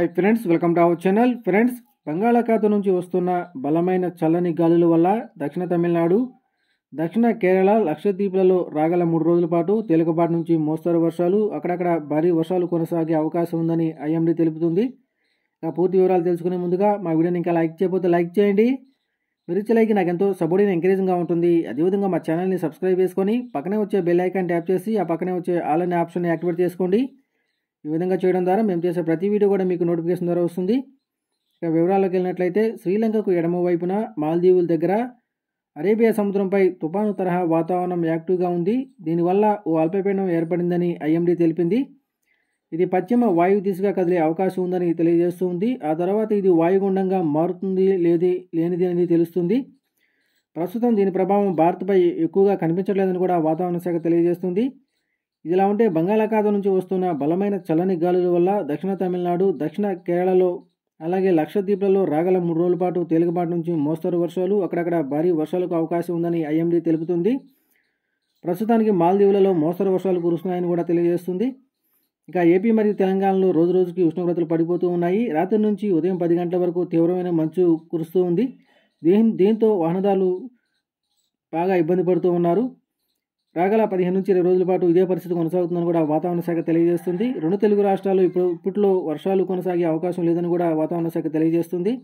Hi friends welcome to our channel friends బంగాళాఖాతం నుంచి వస్తున్న బలమైన చల్లని గాలుల వల్ల దక్షిణ తమిళనాడు దక్షిణ కేరళ లక్షద్వీప్లలో రాగల మూడు రోజుల పాటు తేలికపాటి నుంచి మోస్తరు వర్షాలు అక్కడక్కడ భారీ వర్షాలు కొనసాగే అవకాశం ఉందని ఐఎండీ తెలుపుతుంది. ఇక పూర్తి వివరాలు తెలుసుకునే ముందుగా మా వీడియోని ఇంకా లైక్ చేయకపోతే లైక్ చేయండి. మీరు ఇచ్చే లైక్ నాకు ఎంతో సపోర్టింగ్ ఎంకరేజింగ్గా ఉంటుంది. అదేవిధంగా మా ఛానల్ని సబ్స్క్రైబ్ చేసుకొని పక్కనే వచ్చే బెల్ ఐకాన్ ట్యాప్ చేసి ఆ పక్కనే వచ్చే ఆల్ అనే ఆప్షన్ యాక్టివేట్ చేసుకోండి. ఈ విధంగా చేయడం ద్వారా మేము చేసే ప్రతి వీడియో కూడా మీకు నోటిఫికేషన్ ద్వారా వస్తుంది. ఇక వివరాల్లోకి వెళ్ళినట్లయితే శ్రీలంకకు ఎడమ వైపున మాల్దీవుల దగ్గర అరేబియా సముద్రంపై తుపాను తరహా వాతావరణం యాక్టివ్గా ఉంది. దీనివల్ల ఓ అల్పపీడనం ఏర్పడిందని ఐఎండీ తెలిపింది. ఇది పశ్చిమ వాయు దిశగా కదిలే అవకాశం ఉందని తెలియజేస్తూ ఉంది. ఆ తర్వాత ఇది వాయుగుండంగా మారుతుంది లేది లేనిది అనేది తెలుస్తుంది. ప్రస్తుతం దీని ప్రభావం భారత్పై ఎక్కువగా కనిపించట్లేదని కూడా వాతావరణ శాఖ తెలియజేస్తుంది. ఇదిలా ఉంటే బంగాళాఖాతం నుంచి వస్తున్న బలమైన చల్లని గాలుల వల్ల దక్షిణ తమిళనాడు దక్షిణ కేరళలో అలాగే లక్షద్వీప్లలో రాగల మూడు రోజుల పాటు తేలికపాటి నుంచి మోస్తరు వర్షాలు అక్కడక్కడ భారీ వర్షాలకు అవకాశం ఉందని ఐఎండీ తెలుపుతుంది. ప్రస్తుతానికి మాల్దీవులలో మోస్తరు వర్షాలు కురుస్తున్నాయని కూడా తెలియజేస్తుంది. ఇక ఏపీ మరియు తెలంగాణలో రోజు రోజుకి ఉష్ణోగ్రతలు పడిపోతూ ఉన్నాయి. రాత్రి నుంచి ఉదయం పది గంటల వరకు తీవ్రమైన మంచు కురుస్తూ ఉంది. దీని దీంతో వాహనదారులు బాగా ఇబ్బంది పడుతూ ఉన్నారు. రాగల పదిహేను నుంచి ఇరవై రోజుల పాటు ఇదే పరిస్థితి కొనసాగుతుందని కూడా వాతావరణ శాఖ తెలియజేస్తుంది. రెండు తెలుగు రాష్ట్రాలు ఇప్పుడు ఇప్పట్లో వర్షాలు కొనసాగే అవకాశం లేదని కూడా వాతావరణ శాఖ తెలియజేస్తుంది.